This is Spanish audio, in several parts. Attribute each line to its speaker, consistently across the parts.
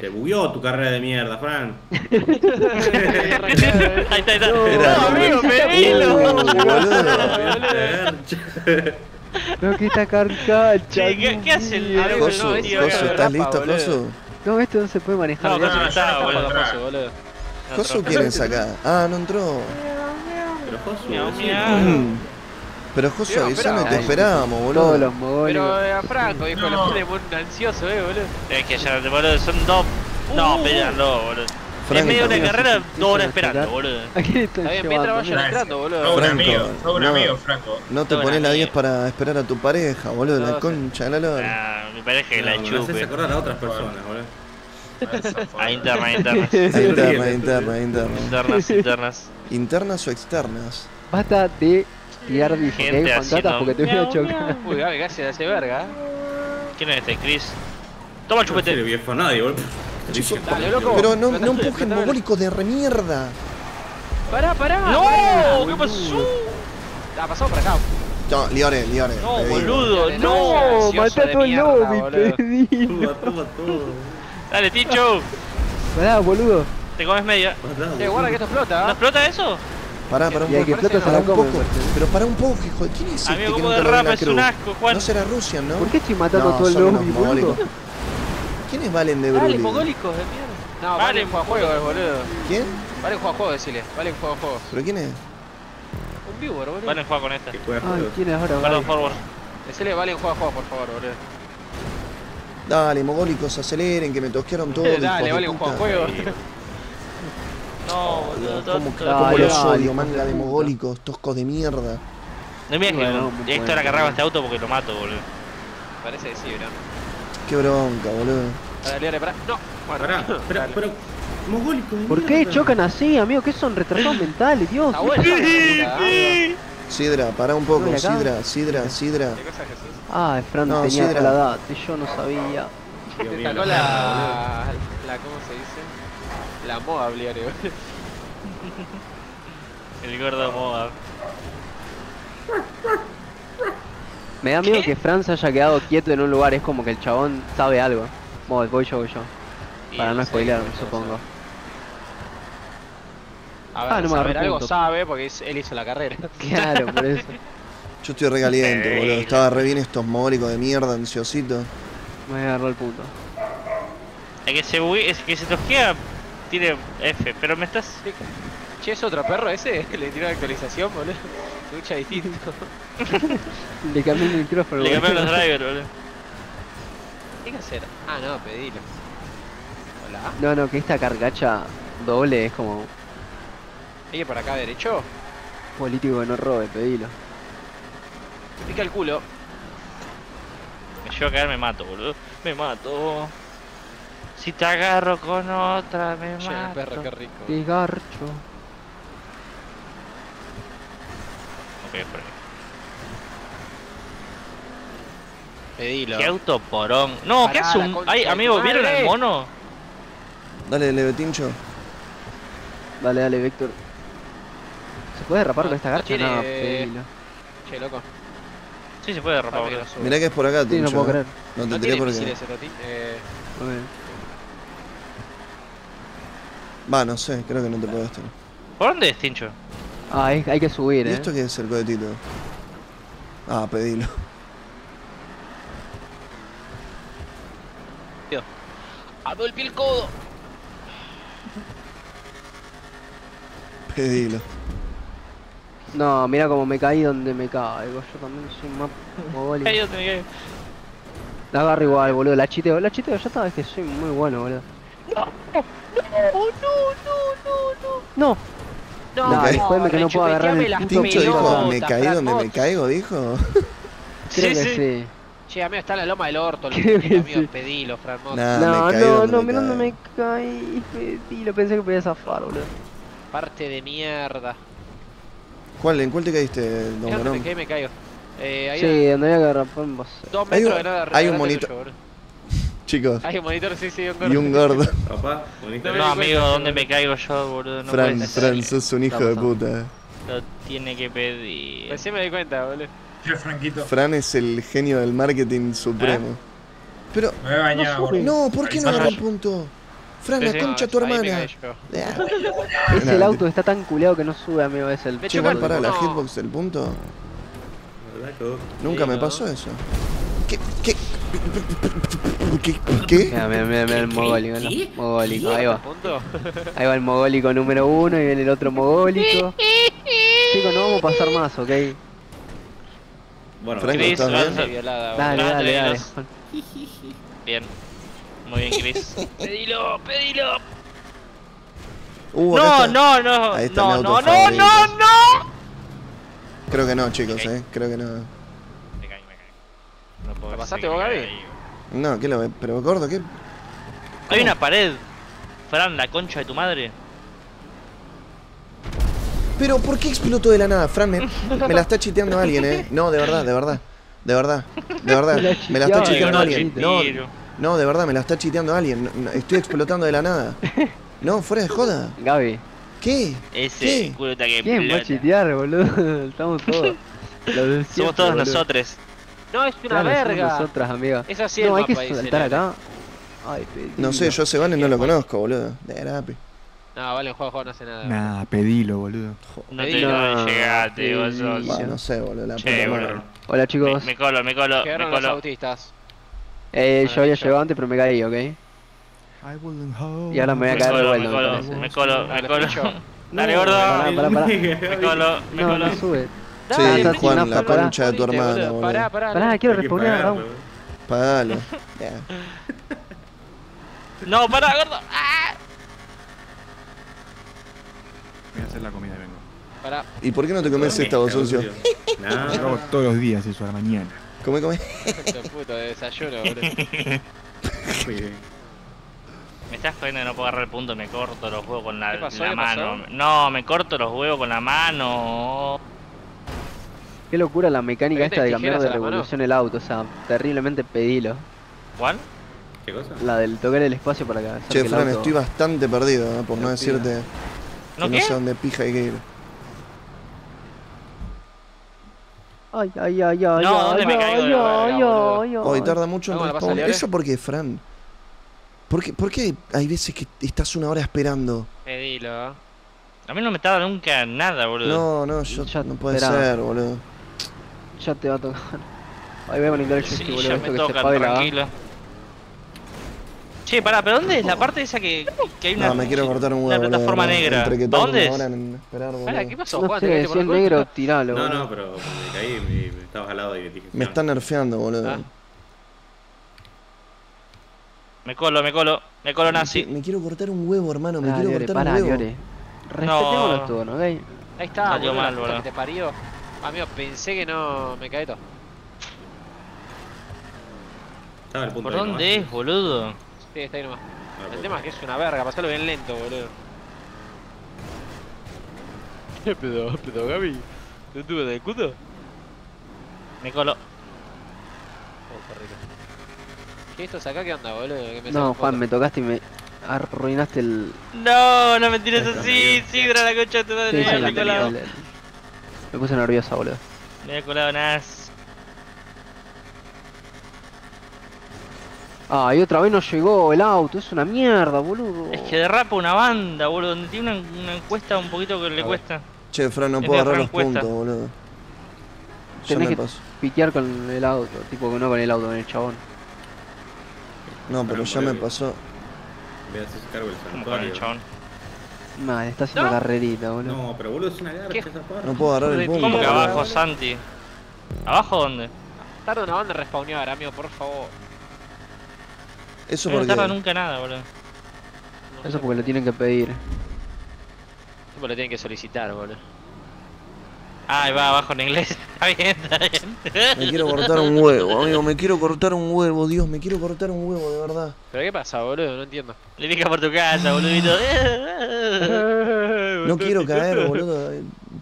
Speaker 1: Se bugueó tu carrera de mierda, Fran.
Speaker 2: ahí está, ahí está.
Speaker 3: Era-
Speaker 2: No, amigo, pedilo.
Speaker 4: No, que esta carcacha.
Speaker 2: ¿qué, qué hace el amigo?
Speaker 3: Coso,
Speaker 2: No,
Speaker 3: Coso. ¿estás listo. Coso?
Speaker 4: No, esto no se puede manejar.
Speaker 2: No. Coso no está,
Speaker 5: no,
Speaker 2: boludo.
Speaker 5: no, no, boludo.
Speaker 3: Coso, ¿quién es acá? Ah, no entró.
Speaker 1: Pero
Speaker 2: miau.
Speaker 3: Pero Josu,
Speaker 5: Pero,
Speaker 3: avisame,
Speaker 5: espera.
Speaker 3: te esperábamos,
Speaker 4: Todos
Speaker 3: boludo.
Speaker 4: los mogólicos.
Speaker 5: Pero era Franco, dijo,
Speaker 1: No.
Speaker 5: lo pone muy ansioso, eh, boludo.
Speaker 2: Es que ya, boludo, son dos. No, pedíanlo, boludo.
Speaker 3: Franco.
Speaker 2: En medio de una carrera, dos horas esperando, boludo.
Speaker 4: ¿A quién están
Speaker 5: Está bien,
Speaker 4: llevando?
Speaker 5: entrando, boludo.
Speaker 6: Un
Speaker 3: Franco,
Speaker 6: amigo, sos un
Speaker 3: no.
Speaker 6: amigo, Franco.
Speaker 3: No te
Speaker 2: Todo
Speaker 3: pones la
Speaker 2: una
Speaker 3: 10
Speaker 2: mierda.
Speaker 3: para esperar a tu pareja, boludo. La
Speaker 5: No,
Speaker 3: concha de la lora.
Speaker 2: Ah, me parece que
Speaker 1: No,
Speaker 2: la
Speaker 1: me haces
Speaker 2: chupe.
Speaker 1: acordar a otras personas, boludo.
Speaker 2: A interna, internas.
Speaker 3: Interna, interna, interna.
Speaker 2: Internas, internas.
Speaker 3: ¿Internas o externas?
Speaker 4: Basta de tirar. Con datas
Speaker 2: haciendo
Speaker 4: porque te voy a chocar.
Speaker 5: Uy, Gaby casi hace verga.
Speaker 2: ¿Quién es este? Chris. Toma el
Speaker 1: No le
Speaker 2: chupete.
Speaker 1: viejo a nadie, boludo.
Speaker 3: Pero no, no empujen mogólicos de remierda.
Speaker 5: Pará, pará.
Speaker 2: ¡No!
Speaker 5: pará.
Speaker 2: ¿Qué pasó?
Speaker 5: Ah, pasó por acá.
Speaker 3: No, Liore, Liore.
Speaker 2: No,
Speaker 3: te
Speaker 2: boludo,
Speaker 5: No,
Speaker 2: no.
Speaker 4: No, maté a todo el lobby,
Speaker 1: todo.
Speaker 2: Dale, Ticho.
Speaker 4: Pará, boludo.
Speaker 2: Te comes media.
Speaker 5: Che, guarda que esto
Speaker 2: ¿No
Speaker 5: explota. ¿ah?
Speaker 2: explota eso?
Speaker 3: Pará, pará un
Speaker 4: Y hay
Speaker 3: poco.
Speaker 4: que plata se
Speaker 3: Pará
Speaker 4: la
Speaker 3: un
Speaker 4: come.
Speaker 3: poco. Pero pará un poco, hijo. de- ¿Quién es este
Speaker 2: Amigo,
Speaker 3: que
Speaker 2: como
Speaker 3: nunca
Speaker 2: de rapa es un asco, Juan.
Speaker 3: No será Russian, ¿no?
Speaker 4: ¿Por qué estoy matando
Speaker 3: No,
Speaker 4: a todo el lobby,
Speaker 3: mogólicos. ¿Quiénes valen de
Speaker 5: Dale,
Speaker 3: Bruli?
Speaker 5: mogólicos de mierda. No,
Speaker 2: Vale,
Speaker 5: vale, juega juego, eh, boludo.
Speaker 3: ¿Quién?
Speaker 5: Vale, juega juego, decile. Vale, juega juego.
Speaker 3: ¿Pero quién es?
Speaker 5: Un viewer, boludo.
Speaker 2: Vale, juega con esta.
Speaker 1: Que juega
Speaker 4: Ay,
Speaker 1: juegos.
Speaker 4: ¿quién es ahora?
Speaker 2: Forward.
Speaker 5: Decile, vale, juega juego, por favor, boludo.
Speaker 3: Dale, mogólicos, aceleren, que me tosquearon todo.
Speaker 5: Dale,
Speaker 3: hijos de
Speaker 5: vale,
Speaker 2: No, boludo.
Speaker 3: ¿Cómo,
Speaker 2: tonto.
Speaker 4: Dale,
Speaker 3: cómo los
Speaker 4: dale,
Speaker 3: odio, manga
Speaker 4: de
Speaker 3: mogólicos, toscos de mierda?
Speaker 2: No me
Speaker 4: Bueno,
Speaker 2: que esto la cargaba este auto porque lo mato, boludo.
Speaker 5: Parece que sí, bro.
Speaker 3: Qué bronca, boludo.
Speaker 5: Pará, Leone, pará. No, bueno.
Speaker 1: Pará, pero,
Speaker 5: Dale.
Speaker 1: pero. Mogólico de
Speaker 4: ¿Por qué chocan así, amigo? ¿Qué son retrasados mentales, Dios?
Speaker 3: Sidra, pará un poco. Sidra, Sidra, Sidra.
Speaker 5: ¿Qué cosa, Jesús?
Speaker 4: Ah, Fran
Speaker 3: No,
Speaker 4: tenía
Speaker 3: Sidra.
Speaker 4: la edad yo no sabía.
Speaker 5: Te sacó
Speaker 1: la-
Speaker 5: la. la ¿Cómo se dice? La moda, Leone, boludo.
Speaker 2: El gordo moda.
Speaker 4: Me da miedo que Fran se haya quedado quieto en un lugar, es como que el chabón sabe algo. Voy, voy yo, voy yo.
Speaker 5: Y
Speaker 4: Para no
Speaker 5: sé.
Speaker 4: supongo.
Speaker 5: A ver,
Speaker 4: Ah, no
Speaker 5: saber algo sabe porque es- él hizo la carrera.
Speaker 4: Claro, por eso.
Speaker 3: Yo estoy recaliente, boludo. Estaba re bien estos mogólicos de mierda, ansiositos.
Speaker 4: Me agarró el punto.
Speaker 2: El que se es que se tosquea tiene F, pero me estás.
Speaker 5: Che, ¿es otro perro ese? Le tiró la actualización, boludo. Se escucha distinto.
Speaker 4: Le cambié el micrófono.
Speaker 2: Le cambiaron los drivers, boludo.
Speaker 5: ¿Qué hay que hacer? Ah, no, pedilo. Hola.
Speaker 4: No, no, que esta cargacha doble es como
Speaker 5: ¿Hay que por acá derecho?
Speaker 4: político que no robe, pedilo.
Speaker 5: Me pica el culo.
Speaker 2: Me llevo a caer, me mato, boludo. Me mato. Si te agarro con otra, me
Speaker 5: Che,
Speaker 2: mato.
Speaker 5: perro, qué rico.
Speaker 4: Qué garcho.
Speaker 2: Ok, por ahí.
Speaker 5: Pedilo.
Speaker 2: ¿Qué auto porón? No, ¿qué
Speaker 5: Pará,
Speaker 2: hace
Speaker 5: la
Speaker 2: un. Ay, amigo, ¿vieron el mono?
Speaker 3: Dale, Levetincho.
Speaker 4: Dale, dale, Víctor. ¿Se puede derrapar
Speaker 5: No,
Speaker 4: con esta
Speaker 5: no
Speaker 4: garcha? No, pedilo.
Speaker 5: Che, loco.
Speaker 2: Sí, se puede derrapar.
Speaker 3: Mirá que es por acá,
Speaker 4: Sí,
Speaker 3: Tincho.
Speaker 4: no puedo
Speaker 3: eh.
Speaker 4: creer.
Speaker 3: No te
Speaker 5: No
Speaker 3: tiré
Speaker 5: ese Toti. Eh.
Speaker 3: Va, no sé, creo que no te puedo estar.
Speaker 2: ¿Por dónde es, Tincho?
Speaker 4: Ah, hay, hay que subir,
Speaker 3: ¿Y
Speaker 4: eh.
Speaker 3: esto qué es el cohetito? Ah, pedilo.
Speaker 5: ¡Ah, me golpeé el codo!
Speaker 3: Pedilo.
Speaker 4: No, mira cómo me caí donde me caigo. Yo también soy más
Speaker 2: yo tenía que.
Speaker 4: La agarro igual, boludo. La chiteo, la chiteo. Ya sabes que soy muy bueno, boludo. No, no,
Speaker 5: No,
Speaker 4: No,
Speaker 3: caí.
Speaker 4: jodeme que no puedo agarrar el
Speaker 3: Tincho dijo,
Speaker 4: pelotas,
Speaker 3: me caí donde me caigo, dijo.
Speaker 4: Creo
Speaker 2: Sí,
Speaker 4: que
Speaker 2: sí.
Speaker 4: sí.
Speaker 5: Che, amigo, está en la loma del orto. Lo
Speaker 4: Creo
Speaker 5: que
Speaker 4: que
Speaker 5: amigo,
Speaker 4: sí.
Speaker 5: pedilo, Fran
Speaker 4: no, no,
Speaker 3: donde
Speaker 4: no,
Speaker 3: me
Speaker 4: mira dónde
Speaker 3: caí.
Speaker 4: me caí. Pedilo, pensé que podía zafar, boludo.
Speaker 5: Parte de mierda.
Speaker 3: ¿Cuál, ¿En cuál te caíste, Don
Speaker 5: dónde me caí, me caigo. Eh, hay
Speaker 4: Sí, donde había que agarrar boss.
Speaker 5: dos
Speaker 3: Hay
Speaker 5: metros
Speaker 3: un-
Speaker 5: de nada.
Speaker 3: hay un
Speaker 5: tuyo, boludo.
Speaker 3: Chicos,
Speaker 5: Hay un monitor, sí, sí, un
Speaker 3: y un gordo.
Speaker 1: Papá, bonito.
Speaker 5: No
Speaker 2: amigo, ¿dónde me caigo yo, boludo? No
Speaker 3: Fran,
Speaker 2: puede ser.
Speaker 3: Fran, sos un hijo de puta. eh.
Speaker 2: Lo tiene que pedir.
Speaker 5: Recién me di cuenta, boludo.
Speaker 6: Franquito.
Speaker 3: Fran es el genio del marketing supremo. Pero,
Speaker 6: Me a bañar,
Speaker 4: No
Speaker 3: no, ¿por qué no agarró el punto? Fran, la concha tu hermana.
Speaker 4: Es el auto, está tan culeado que no sube, amigo, es el...
Speaker 3: Che,
Speaker 5: no,
Speaker 3: para la hitbox del punto.
Speaker 1: ¿Verdad que?
Speaker 3: Nunca me pasó eso. ¿Qué? ¿Qué? ¿Qué? ¿Qué?
Speaker 4: Mira, mira, mira, mira el mogólico, ¿no? Mogólico, ahí va. Ahí va el mogólico número uno y viene el otro mogólico. Chicos, no vamos a pasar más, ¿ok?
Speaker 1: Bueno,
Speaker 3: Franco,
Speaker 2: Chris,
Speaker 3: ¿estás
Speaker 2: vas
Speaker 3: bien?
Speaker 2: a-
Speaker 5: Violada,
Speaker 4: Dale, dale, dale.
Speaker 2: Bien. Muy bien, Chris. pedilo, pedilo.
Speaker 3: Uh,
Speaker 2: No, no, no.
Speaker 3: Ahí está
Speaker 2: no,
Speaker 3: mi
Speaker 2: no,
Speaker 3: auto
Speaker 2: no, no, no.
Speaker 3: Creo que no, chicos, eh. Creo que no.
Speaker 2: Me caí, me caí. No puedo
Speaker 5: ¿La
Speaker 2: decir
Speaker 5: pasaste vos,
Speaker 2: me
Speaker 5: Gaby?
Speaker 3: No, ¿qué lo ve? Pero gordo, ¿qué?
Speaker 2: Hay una pared. Fran, la concha de tu madre.
Speaker 3: Pero ¿por qué explotó de la nada? Fran, me, me la está chiteando alguien, eh. No, de verdad, de verdad. De verdad, de verdad. Me la está chiteando alguien. No, no, de verdad, me la está chiteando alguien. Estoy explotando de la nada. No, fuera de joda.
Speaker 4: Gaby,
Speaker 3: ¿Qué?
Speaker 2: Ese
Speaker 3: ¿Qué?
Speaker 2: culo que
Speaker 4: ¿quién va a chitear, boludo? Estamos todos.
Speaker 2: Somos todos
Speaker 4: boludo.
Speaker 2: nosotros.
Speaker 5: No, es una
Speaker 4: Claro,
Speaker 5: verga.
Speaker 4: nosotras, amiga.
Speaker 5: Es así
Speaker 4: No,
Speaker 5: el
Speaker 4: hay que
Speaker 5: mapa,
Speaker 4: saltar acá. Ay, pedilo.
Speaker 3: No sé, yo a ese Vane no lo conozco, boludo. De grape.
Speaker 5: No, vale, el juego, juego no hace nada.
Speaker 6: Nah, pedilo, boludo.
Speaker 2: No te
Speaker 5: Pedilo.
Speaker 2: no llegaste, vos sos.
Speaker 3: Va, no sé, boludo. La
Speaker 2: Che,
Speaker 3: puta
Speaker 2: boludo.
Speaker 3: madre.
Speaker 4: Hola chicos.
Speaker 2: me colo, me colo, me
Speaker 5: Quedaron los
Speaker 2: colo.
Speaker 5: autistas.
Speaker 4: Eh, yo había llegado antes, pero me caí, ¿ok? Y ahora me voy a caer de
Speaker 2: colo,
Speaker 4: vuelta,
Speaker 2: me
Speaker 4: me
Speaker 2: colo, me colo, me
Speaker 5: Dale,
Speaker 2: colo. Dale,
Speaker 3: No,
Speaker 2: gordo.
Speaker 4: Pará, pará, pará.
Speaker 2: Me colo, me
Speaker 4: No,
Speaker 2: colo.
Speaker 4: no sube.
Speaker 3: Sí,
Speaker 4: Dale,
Speaker 3: Juan,
Speaker 4: no,
Speaker 3: la
Speaker 4: pará.
Speaker 3: concha de tu hermana,
Speaker 5: boludo. Pará, pará.
Speaker 4: Pará, quiero responder a Raúl.
Speaker 3: Pagalo.
Speaker 2: No, pará, gordo. ¡Ah!
Speaker 6: Voy a hacer la comida y vengo.
Speaker 5: Pará.
Speaker 3: ¿Y por qué no te comes esta vos, socio?
Speaker 6: Yo
Speaker 1: No,
Speaker 6: hago todos los días eso a la mañana.
Speaker 3: Come, come.
Speaker 5: Este puto de desayuno, boludo.
Speaker 1: muy bien.
Speaker 2: Me estás jodiendo que no puedo agarrar el punto, me corto los huevos con la,
Speaker 5: ¿Qué pasó?
Speaker 2: la
Speaker 5: ¿Qué
Speaker 2: mano.
Speaker 5: pasó?
Speaker 2: No, me corto los huevos con la mano.
Speaker 4: Qué locura la mecánica
Speaker 5: ¿Metiste
Speaker 4: esta de cambiar de revolución el auto, o sea, terriblemente pedilo.
Speaker 2: ¿Cuál?
Speaker 1: ¿Qué cosa?
Speaker 4: La del tocar el espacio para hacer
Speaker 3: Che, Fran,
Speaker 4: auto-
Speaker 3: estoy bastante perdido, eh, por no decirte
Speaker 2: ¿No
Speaker 3: que
Speaker 2: qué?
Speaker 3: no sé dónde pija hay que ir.
Speaker 4: Ay, ay, ay, ay,
Speaker 2: No,
Speaker 4: ay,
Speaker 2: ¿dónde me
Speaker 4: ay,
Speaker 2: caigo
Speaker 4: ay.
Speaker 3: Hoy tarda mucho en. ¿Eso por qué, Fran? ¿Por qué, ¿Por qué hay veces que estás una hora esperando?
Speaker 5: Pedilo.
Speaker 2: A mí no me tarda nunca nada, boludo.
Speaker 3: No, no, yo,
Speaker 4: Ya,
Speaker 3: no puede ser, boludo.
Speaker 4: Ya te va a tocar. Ahí voy a conectar el
Speaker 2: Sí,
Speaker 4: boludo.
Speaker 2: ya
Speaker 4: Esto
Speaker 2: me
Speaker 4: que se
Speaker 2: toca, tranquilo. Che, pará, ¿pero dónde es la parte esa que, que hay una,
Speaker 3: No, me quiero cortar un
Speaker 2: una
Speaker 3: huevo, la
Speaker 2: plataforma
Speaker 3: verdad.
Speaker 2: negra?
Speaker 3: Entre que tardo
Speaker 2: ¿Dónde
Speaker 3: una
Speaker 2: es?
Speaker 3: en esperar, boludo.
Speaker 5: Pará, ¿qué pasó,
Speaker 4: No
Speaker 5: Juan?
Speaker 4: sé,
Speaker 5: ¿Te caíste
Speaker 4: si
Speaker 5: la
Speaker 4: negro, tiralo.
Speaker 1: No,
Speaker 4: boludo.
Speaker 1: no, pero cuando me caí me, me estabas al lado y dije.
Speaker 3: Me están nerfeando, boludo.
Speaker 5: Ah.
Speaker 2: Me colo, me colo, me colo
Speaker 3: Me,
Speaker 2: nazi.
Speaker 3: qui- me quiero cortar un huevo, hermano. Me
Speaker 4: Dale,
Speaker 3: quiero
Speaker 4: Liore,
Speaker 3: cortar
Speaker 4: pará,
Speaker 3: un huevo.
Speaker 4: Liore. Respetemos los turnos, ¿ok?
Speaker 5: Ahí está,
Speaker 2: Salió
Speaker 5: boludo,
Speaker 2: mal, boludo.
Speaker 5: que te parió. Amigo, pensé que no me caí todo.
Speaker 1: Estaba al punto
Speaker 2: ¿Por dónde
Speaker 1: nomás.
Speaker 2: es, boludo?
Speaker 5: Sí, está ahí nomás.
Speaker 1: Ah,
Speaker 5: El tema es que es una verga, pasalo bien lento, boludo. ¿Qué pedo, pedo, Gaby? ¿No tuve de culo?
Speaker 2: Me colo.
Speaker 5: Oh, qué rico. ¿Qué estos acá qué onda, boludo? Me
Speaker 4: No, Juan, me tocaste y me arruinaste el...
Speaker 2: No, no me tires así, Sidra, la concha de tu madre. Me
Speaker 4: puse nerviosa, boludo.
Speaker 2: Me había colado Nas.
Speaker 4: Ah, y otra vez no llegó el auto, es una mierda, boludo.
Speaker 2: Es que derrapa una banda, boludo. Donde tiene una, una encuesta un poquito que le cuesta.
Speaker 3: Che, Fran, no
Speaker 2: Es
Speaker 3: puedo agarrar los
Speaker 2: Cuesta.
Speaker 3: puntos, boludo. Ya
Speaker 4: Tenés
Speaker 3: me
Speaker 4: que-
Speaker 3: pasó.
Speaker 4: Piquear con el auto, tipo que no con el auto, con el chabón.
Speaker 3: No, pero
Speaker 1: Fran,
Speaker 3: ya me pasó.
Speaker 1: Voy a hacer cargo
Speaker 2: el
Speaker 1: santuario.
Speaker 4: Madre, está haciendo
Speaker 5: ¿No?
Speaker 4: carrerita, boludo.
Speaker 1: No, pero boludo es una garcha
Speaker 5: ¿Qué?
Speaker 1: esa parte.
Speaker 3: No puedo agarrar el punto.
Speaker 2: ¿Cómo que abajo, Santi? ¿Abajo dónde?
Speaker 5: Tarda una banda en respawnear, amigo, por favor.
Speaker 3: Eso
Speaker 2: No
Speaker 3: porque...
Speaker 2: tarda nunca nada, boludo.
Speaker 5: No
Speaker 4: Eso porque lo tienen que pedir.
Speaker 5: Tipo lo tienen que solicitar, boludo.
Speaker 2: Ah, ahí va abajo en inglés. Está bien, está bien.
Speaker 3: Me quiero cortar un huevo, amigo. Me quiero cortar un huevo, Dios. Me quiero cortar un huevo, de verdad.
Speaker 5: ¿Pero qué pasa, boludo? No entiendo.
Speaker 2: Le pica por tu casa, boludito.
Speaker 3: No quiero caer, boludo.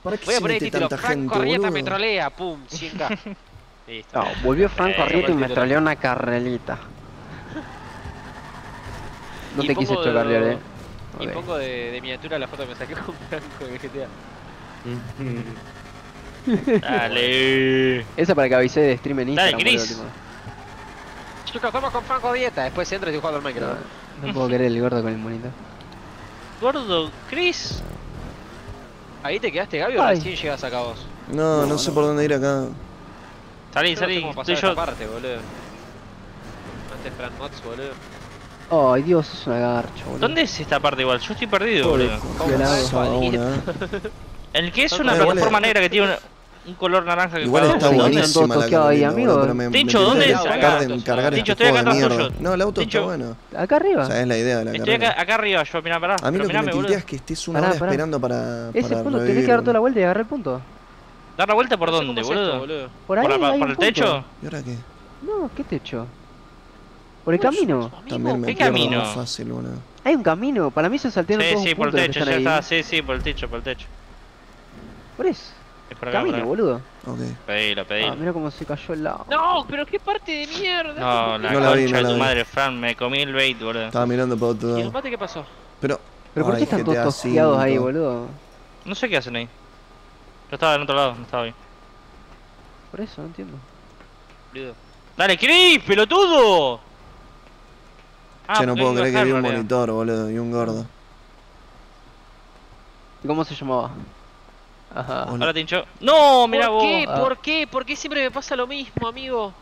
Speaker 3: ¿Para qué
Speaker 5: Voy a
Speaker 3: se
Speaker 5: poner el título,
Speaker 3: tanta
Speaker 5: Frank
Speaker 3: gente,
Speaker 5: Corrieta
Speaker 3: boludo?
Speaker 5: me trolea, pum, 100k. Listo.
Speaker 4: No, volvió Franco
Speaker 5: Eh,
Speaker 4: Arrieta y me troleó una carrelita. No
Speaker 5: Y
Speaker 4: te quise chocar, Liore.
Speaker 5: Y pongo de, de miniatura la foto que me saqué con Franco el GTA.
Speaker 2: Dale.
Speaker 4: Esa para que avise de stream en
Speaker 2: Dale,
Speaker 4: Instagram. boludo,
Speaker 2: Chris.
Speaker 5: Chicos, estamos con Franco Dieta. Después entro y estoy jugando al Minecraft.
Speaker 4: No, No puedo querer el gordo con el monitor.
Speaker 2: Gordo, Chris.
Speaker 5: Ahí te quedaste, Gaby, o
Speaker 4: Ay.
Speaker 5: recién llegas acá vos.
Speaker 3: No, no sé por dónde ir acá.
Speaker 2: Salí,
Speaker 5: no sé
Speaker 2: salí.
Speaker 5: pasar
Speaker 2: Estoy yo.
Speaker 5: parte, boludo. Antes Fran Mods, boludo.
Speaker 4: Ay, Dios, es una garcha, boludo.
Speaker 2: ¿Dónde es esta parte igual? Yo estoy perdido,
Speaker 4: Pobre
Speaker 2: boludo.
Speaker 3: una.
Speaker 2: El que es una
Speaker 3: Eh,
Speaker 2: plataforma
Speaker 3: es-
Speaker 2: negra que tiene un, un color naranja que
Speaker 3: Igual está buenísima la
Speaker 4: toqueado ahí, amigo?
Speaker 2: Tincho,
Speaker 3: me
Speaker 2: ¿dónde
Speaker 5: es?
Speaker 2: Tincho,
Speaker 3: este
Speaker 2: estoy acá atrás.
Speaker 3: No, el auto
Speaker 2: Tincho.
Speaker 3: está bueno.
Speaker 4: Acá arriba.
Speaker 3: O sea, es la idea de la
Speaker 2: Estoy acá, arriba, yo, mirá, pará.
Speaker 3: A mí
Speaker 2: pero
Speaker 3: lo que me
Speaker 2: boludo.
Speaker 3: tiltea es que estés una
Speaker 4: Pará,
Speaker 3: hora
Speaker 4: pará.
Speaker 3: esperando para,
Speaker 4: Ese
Speaker 3: para
Speaker 4: punto, tenés que dar toda la vuelta y agarrar el punto.
Speaker 2: ¿Dar la vuelta por dónde, boludo?
Speaker 4: Por ahí
Speaker 2: ¿Por, el techo?
Speaker 3: ¿Y ahora qué?
Speaker 4: No, ¿qué techo? ¿Por el camino?
Speaker 3: También me
Speaker 2: ¿qué
Speaker 3: pierdo
Speaker 2: camino?
Speaker 3: fácil, boludo.
Speaker 4: Hay un camino. Para mí se saltearon
Speaker 2: Sí,
Speaker 4: todos
Speaker 2: sí, por el techo, ya está. Sí, sí, por el techo, por el techo.
Speaker 4: Por eso.
Speaker 2: Es por acá, por
Speaker 4: Camino,
Speaker 2: acá.
Speaker 4: boludo.
Speaker 3: Ok.
Speaker 2: Pedilo,
Speaker 4: Ah,
Speaker 2: pedilo.
Speaker 4: mira cómo se cayó el lado.
Speaker 5: No, pero qué parte de mierda.
Speaker 2: No, la
Speaker 3: No la vi, no
Speaker 2: de
Speaker 3: la
Speaker 2: tu
Speaker 3: vi.
Speaker 2: madre, Fran, me comí el bait, boludo.
Speaker 3: Estaba mirando para otro
Speaker 5: ¿Y el
Speaker 3: lado.
Speaker 5: mate qué pasó?
Speaker 3: Pero.
Speaker 4: Pero ¿por qué están todos tosqueados ahí, boludo?
Speaker 2: No sé qué hacen ahí. Yo estaba del otro lado, no estaba bien.
Speaker 4: Por eso, no entiendo.
Speaker 5: Boludo.
Speaker 2: ¡Dale, Chris, pelotudo! Ah,
Speaker 3: Che, no puedo creer que vi un
Speaker 2: bajarlo,
Speaker 3: monitor, boludo, y un gordo.
Speaker 4: ¿Y cómo se llamaba? Ajá.
Speaker 3: Hola.
Speaker 2: Ahora te hinchó. ¡No!
Speaker 5: ¿Por
Speaker 2: vos.
Speaker 5: qué?
Speaker 4: Ah.
Speaker 5: ¿Por qué? ¿Por qué siempre me pasa lo mismo, amigo?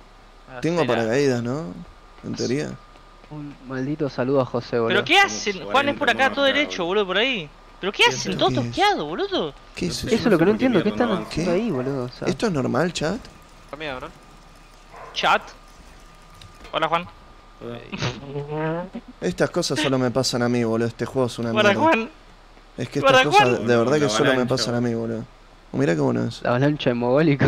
Speaker 3: Tengo
Speaker 2: Hacela.
Speaker 3: paracaídas, ¿no? En teoría.
Speaker 4: Un maldito saludo a José, boludo.
Speaker 2: ¿Pero qué hacen? Juan es por
Speaker 1: 40
Speaker 2: acá, todo derecho,
Speaker 1: boludo.
Speaker 2: por ahí. ¿Pero qué
Speaker 1: ¿Qué
Speaker 2: hacen? Todo tosqueado, boludo.
Speaker 3: ¿Qué es
Speaker 1: Eso
Speaker 3: eso?
Speaker 4: Es lo que no entiendo. ¿Qué están haciendo ahí, boludo? O sea,
Speaker 3: ¿Esto es normal, chat?
Speaker 2: Chat. Hola, Juan.
Speaker 3: Estas cosas solo me pasan a mí, boludo. Este juego es una
Speaker 2: Hola,
Speaker 3: mierda.
Speaker 2: Juan.
Speaker 3: Es que estas cosas de verdad que solo me pasan a mí, boludo. Oh, mirá qué bueno es.
Speaker 4: la avalancha de mogólico.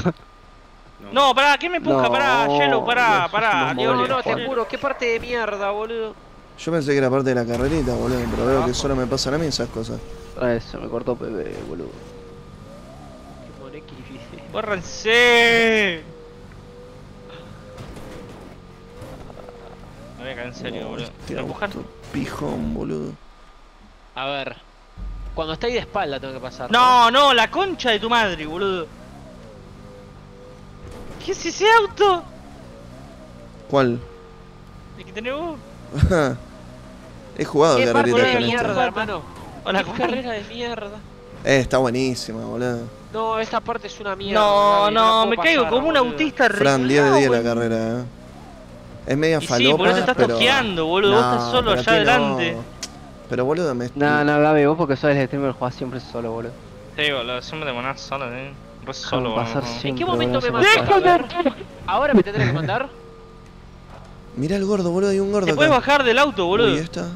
Speaker 2: No, pará, ¿quién me empuja?
Speaker 4: No,
Speaker 2: pará, Yellow, pará,
Speaker 4: no,
Speaker 2: pará.
Speaker 5: No,
Speaker 4: mongol,
Speaker 5: no, te juro, qué parte de mierda, boludo.
Speaker 3: Yo pensé que era parte de la carrerita, boludo, pero veo que solo me pasan a mí esas cosas.
Speaker 4: Ah, eso, me cortó PB, boludo.
Speaker 5: Qué.
Speaker 2: ¡Córranse! Me voy a caer en serio,
Speaker 3: No,
Speaker 2: boludo.
Speaker 3: este auto pijón, boludo.
Speaker 5: A ver. Cuando está ahí de espalda tengo que pasar.
Speaker 2: No, no, la concha de tu madre, boludo. ¿Qué es ese auto?
Speaker 3: ¿Cuál?
Speaker 2: El que tenés vos.
Speaker 3: He jugado
Speaker 5: ¿Qué parte
Speaker 3: carreritas
Speaker 5: de
Speaker 3: con
Speaker 5: mierda,
Speaker 3: esto.
Speaker 5: hermano?
Speaker 2: Hola,
Speaker 5: ¿Qué
Speaker 2: Juan.
Speaker 5: carrera de mierda?
Speaker 3: Eh, está buenísima, boludo.
Speaker 5: No, esta parte es una mierda.
Speaker 2: No, no, me caigo como un autista
Speaker 3: Fran, 10 de 10 la carrera, eh. Es media
Speaker 2: Y sí,
Speaker 3: falopa,
Speaker 2: boludo, te estás
Speaker 3: pero...
Speaker 2: tosqueando, boludo, vos estás solo allá adelante.
Speaker 3: no. Pero boludo, me...
Speaker 4: No, no, Gaby, vos porque sos el streamer jugás siempre solo, boludo.
Speaker 2: Sí, boludo, siempre te manás solo, eh. Vos solo, boludo.
Speaker 4: pasar
Speaker 2: no.
Speaker 4: siempre,
Speaker 5: ¿En qué momento me
Speaker 4: se
Speaker 5: ver. ¿Ahora me tendré que mandar?
Speaker 3: Mirá el gordo, boludo, hay un gordo
Speaker 2: Te puedes bajar del auto, boludo.
Speaker 3: Uy, esta.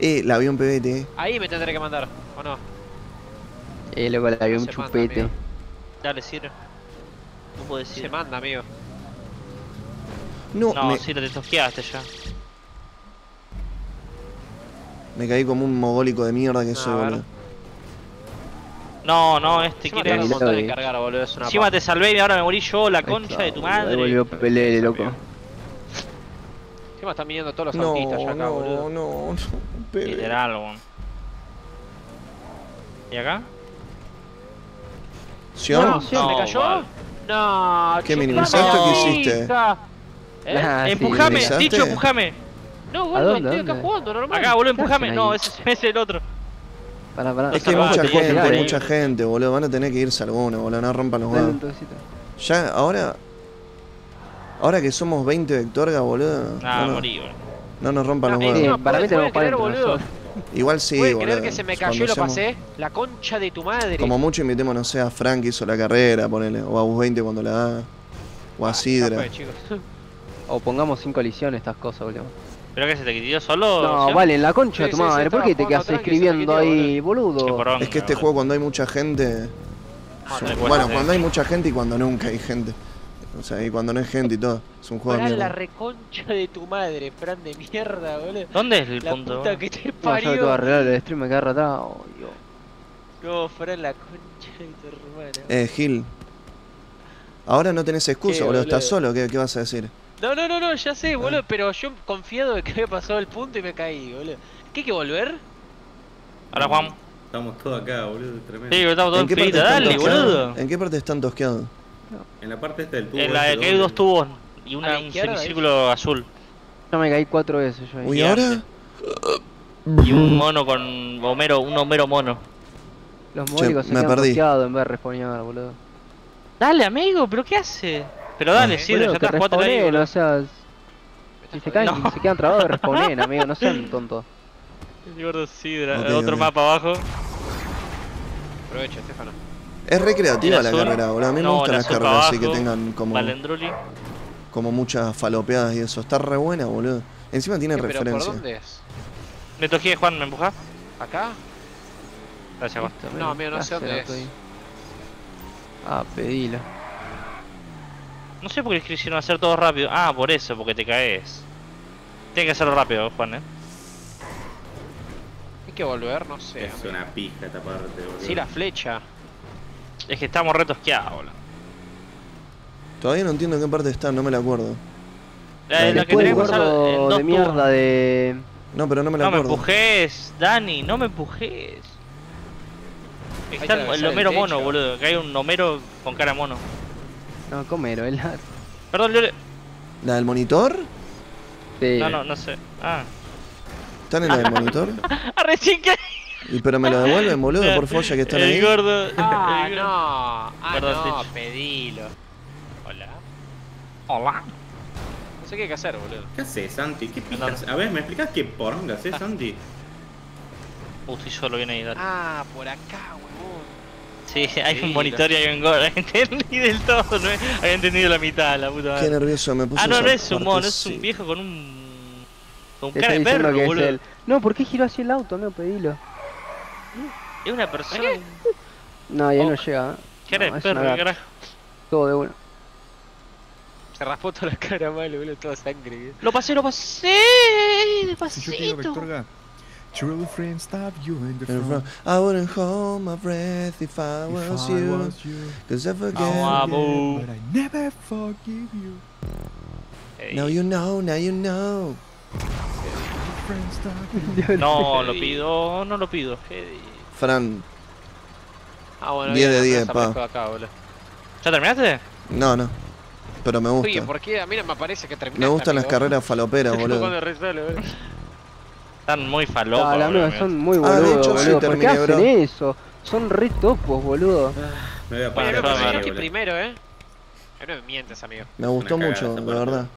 Speaker 3: Eh, la vi un PBT.
Speaker 5: Ahí me tendré que mandar, ¿o no?
Speaker 4: Eh, loco,
Speaker 5: Se manda,
Speaker 4: chupete.
Speaker 2: Dale, Ciro. No puedo
Speaker 5: Se
Speaker 2: decir.
Speaker 5: manda, amigo.
Speaker 3: No,
Speaker 2: No,
Speaker 3: me,
Speaker 2: Ciro, te tosqueaste ya.
Speaker 3: Me caí como un mogólico de mierda que soy, boludo.
Speaker 2: No, no, este
Speaker 5: Encima
Speaker 2: quiere.
Speaker 5: un montón de cargar, boludo. Es una
Speaker 2: Encima te salvé y ahora me morí yo, la concha
Speaker 3: está,
Speaker 2: de tu
Speaker 3: boludo,
Speaker 2: madre.
Speaker 4: volvió Pelele, loco.
Speaker 5: Encima están viniendo todos los
Speaker 3: No,
Speaker 5: autistas ya acá,
Speaker 3: no,
Speaker 5: boludo.
Speaker 3: no, no. Pepe.
Speaker 2: Literal, weón. ¿Y acá?
Speaker 3: ¿Sion?
Speaker 4: No, sí.
Speaker 5: ¿Se me
Speaker 2: No,
Speaker 5: cayó?
Speaker 2: vale.
Speaker 5: No,
Speaker 3: ¿Qué
Speaker 5: chupame
Speaker 3: minimizaste o qué hiciste?
Speaker 5: ¿Eh?
Speaker 4: Ah, sí,
Speaker 2: empujame,
Speaker 3: ¿minimizaste?
Speaker 2: dicho, empujame.
Speaker 5: No,
Speaker 4: ¿A
Speaker 5: gordo,
Speaker 4: dónde,
Speaker 5: estoy acá
Speaker 4: dónde?
Speaker 5: jugando, normal.
Speaker 2: Acá, boludo,
Speaker 4: ¿Qué
Speaker 2: empujame. No, ese ese es el otro.
Speaker 4: Pará, pará.
Speaker 3: Es que hay mucha gente,
Speaker 2: llegar,
Speaker 3: hay
Speaker 2: eh.
Speaker 3: mucha gente, boludo. Van a tener que irse algunos, boludo. No rompan los huevos. Ya, ahora. Ahora que somos 20 Vectorga, boludo.
Speaker 2: Ah,
Speaker 3: no,
Speaker 2: morí, boludo.
Speaker 3: no nos rompan
Speaker 5: No,
Speaker 3: los
Speaker 5: eh,
Speaker 3: huevos.
Speaker 5: no,
Speaker 4: Sí, para mí
Speaker 5: ¿pueden-
Speaker 4: tenemos 40
Speaker 5: boludo?
Speaker 3: Igual sí,
Speaker 5: ¿Puedes
Speaker 3: boludo.
Speaker 5: creer que se me cayó y lo
Speaker 3: seamos-
Speaker 5: pasé? La concha de tu madre.
Speaker 3: Como mucho invitemos, no sé, a Frank que hizo la carrera, ponele. O a Bus 20 cuando la da. O a
Speaker 5: Ah,
Speaker 3: Sidra.
Speaker 5: chicos.
Speaker 4: O pongamos sin colisión estas cosas, boludo.
Speaker 2: ¿Pero que se te quitó solo?
Speaker 4: No,
Speaker 2: ¿sí?
Speaker 4: vale, en la concha de
Speaker 5: Sí,
Speaker 4: tu
Speaker 5: sí, sí,
Speaker 4: madre. ¿Por qué te quedas escribiendo
Speaker 5: quitó,
Speaker 4: ahí, boludo?
Speaker 2: poronga,
Speaker 3: Es que este
Speaker 2: boludo.
Speaker 3: juego cuando hay mucha gente...
Speaker 2: Ah, te
Speaker 3: bueno, cuando hay mucha gente y cuando nunca hay gente. O sea, y cuando no hay gente y todo. Es un juego de
Speaker 5: la reconcha de tu madre, Fran de mierda, boludo.
Speaker 2: ¿Dónde es el
Speaker 5: La
Speaker 2: punto?
Speaker 5: puta que te
Speaker 4: No, yo tengo que
Speaker 5: parió.
Speaker 4: arreglar el stream, me queda ratado. Dios.
Speaker 5: No, Fran, la concha de tu hermana.
Speaker 3: Eh, Gil. Ahora no tenés excusa,
Speaker 5: ¿Qué,
Speaker 3: boludo. Estás solo, ¿qué, qué vas a decir?
Speaker 5: No, no, no, no, ya
Speaker 3: Ah.
Speaker 5: sé, boludo, pero yo confiado de que había pasado el punto y me caí, boludo. ¿Qué hay que volver?
Speaker 2: Ahora, Juan.
Speaker 1: Estamos todos acá, boludo, tremendo.
Speaker 2: Sí, pero estamos todos
Speaker 3: ¿En
Speaker 2: en
Speaker 3: qué parte
Speaker 2: pilita,
Speaker 3: están
Speaker 2: dale, boludo.
Speaker 3: ¿En qué parte están tosqueados?
Speaker 1: En la parte esta del tubo.
Speaker 2: En la
Speaker 1: ese
Speaker 2: que hay dos tubos y
Speaker 5: ¿A
Speaker 2: una, un semicírculo azul.
Speaker 4: Yo me caí cuatro veces yo ahí.
Speaker 3: Uy,
Speaker 2: ¿Y
Speaker 3: ahora.
Speaker 2: Y un mono con Homero, un Homero mono.
Speaker 4: Los módicos se
Speaker 3: me
Speaker 4: bloqueados en vez de respawnear, boludo.
Speaker 2: Dale, amigo, pero ¿qué hace? Pero dale, sí, ya
Speaker 4: Boludo, que
Speaker 2: está, jugátela ahí,
Speaker 4: respawnen,
Speaker 2: boludo.
Speaker 4: o sea, si se caen,
Speaker 2: No.
Speaker 4: se quedan trabados, respawnen, amigo, no sean tontos.
Speaker 2: El gordo Sidra,
Speaker 3: Ok,
Speaker 2: otro
Speaker 3: ok.
Speaker 2: mapa abajo.
Speaker 5: Aprovecha, Estefano.
Speaker 3: Es recreativa la
Speaker 2: azul.
Speaker 3: carrera, boludo. A mí me
Speaker 2: No,
Speaker 3: gustan
Speaker 2: el
Speaker 3: las carreras así que
Speaker 2: abajo,
Speaker 3: tengan como,
Speaker 2: Valendruli.
Speaker 3: como muchas falopeadas y eso. Está re buena, boludo. Encima tiene
Speaker 5: Eh, ¿Pero por
Speaker 3: referencia.
Speaker 5: dónde es?
Speaker 2: Me toqué, Juan, ¿me empujás?
Speaker 5: ¿Acá?
Speaker 2: Gracias, Juan.
Speaker 5: No, amigo, no sé
Speaker 4: ¿qué
Speaker 5: dónde es.
Speaker 4: Ah, pedilo.
Speaker 2: No sé por qué quisieron hacer todo rápido. Ah, por eso, porque te caes. Tienes que hacerlo rápido, Juan, eh.
Speaker 5: Hay que volver, no sé.
Speaker 1: Es
Speaker 5: amigo.
Speaker 1: una pija esta parte, boludo.
Speaker 5: Sí, la flecha.
Speaker 2: Es que estamos retosqueados, boludo.
Speaker 3: Todavía no entiendo en qué parte está, no me la acuerdo.
Speaker 2: Eh, lo que
Speaker 4: gordo
Speaker 2: dos
Speaker 4: de mierda de...
Speaker 3: No, pero no me la
Speaker 2: No me
Speaker 3: acuerdo.
Speaker 2: empujes, Dani, no me empujes. Está el, el
Speaker 5: el
Speaker 2: Homero mono, boludo. Que hay un Homero con cara mono.
Speaker 4: No, comero, el...
Speaker 2: Perdón, Lore.
Speaker 3: ¿La del monitor?
Speaker 4: Sí.
Speaker 2: No, no, no sé. Ah.
Speaker 3: ¿Están en la del monitor?
Speaker 2: Ah, recién que.
Speaker 3: Y pero me lo devuelven, boludo, por ya que están
Speaker 2: el
Speaker 3: ahí.
Speaker 2: gordo.
Speaker 5: Ah,
Speaker 2: el gordo.
Speaker 5: no. Ah,
Speaker 2: Perdón,
Speaker 5: no, pedilo.
Speaker 2: Hola. Hola.
Speaker 5: No sé qué hay que hacer, boludo.
Speaker 1: ¿Qué haces, Santi? ¿Qué pijas? A ver, ¿me explicas qué poronga haces, Santi?
Speaker 2: Uh, estoy solo, viene ahí, dale.
Speaker 5: Ah, por acá.
Speaker 2: Sí, hay
Speaker 5: sí,
Speaker 2: un monitor y hay un gordo. Entendí del todo, no había entendido la mitad, la puta
Speaker 3: Qué
Speaker 2: madre.
Speaker 3: nervioso me puse.
Speaker 2: Ah, no, no es un mono, es un viejo con un. con cara de perro,
Speaker 4: que es
Speaker 2: boludo.
Speaker 4: él. No, ¿por qué giró así el auto, amigo? Pedilo.
Speaker 2: Es una persona.
Speaker 4: No, y ahí
Speaker 2: Oh.
Speaker 4: no llega. ¿eh?
Speaker 2: Cara
Speaker 4: No,
Speaker 2: de perro, qué carajo.
Speaker 4: Todo de uno.
Speaker 5: Se raspó toda la cara mal, boludo, toda sangre.
Speaker 2: Lo pasé, lo pasé.
Speaker 6: Yo te digo,
Speaker 2: Despacito.
Speaker 6: Vectorga, True friends stop you in the front.
Speaker 3: I wouldn't hold my breath if I
Speaker 6: If
Speaker 3: was
Speaker 6: I
Speaker 3: you.
Speaker 6: was you,
Speaker 3: Cause I forget.
Speaker 2: Ah, Vamos.
Speaker 6: but I never forgive you.
Speaker 2: Ey.
Speaker 3: Now you know, now you know.
Speaker 6: You.
Speaker 2: No, lo pido, no lo pido.
Speaker 3: Fran,
Speaker 5: Ah, bueno,
Speaker 3: 10 de
Speaker 5: bien,
Speaker 3: 10,
Speaker 5: no
Speaker 3: pa.
Speaker 5: acá, boludo.
Speaker 2: ¿Ya terminaste?
Speaker 3: no, no. Pero me
Speaker 5: Oye,
Speaker 3: gusta.
Speaker 5: ¿por qué? A mí no me parece que terminaste,
Speaker 3: Me gustan las
Speaker 5: amigo.
Speaker 3: carreras faloperas, boludo.
Speaker 2: Están muy falopos. Boludo,
Speaker 4: amigo, son muy
Speaker 3: Ah, de
Speaker 4: boludos,
Speaker 3: sí,
Speaker 4: boludo. ¿Por qué
Speaker 3: terminé, bro.
Speaker 4: hacen eso? Son re topos, boludo.
Speaker 1: Me voy a
Speaker 5: Oye, estoy
Speaker 1: boludo.
Speaker 5: primero, eh. No me mientes, amigo.
Speaker 3: Me gustó mucho,
Speaker 1: parte.
Speaker 3: verdad.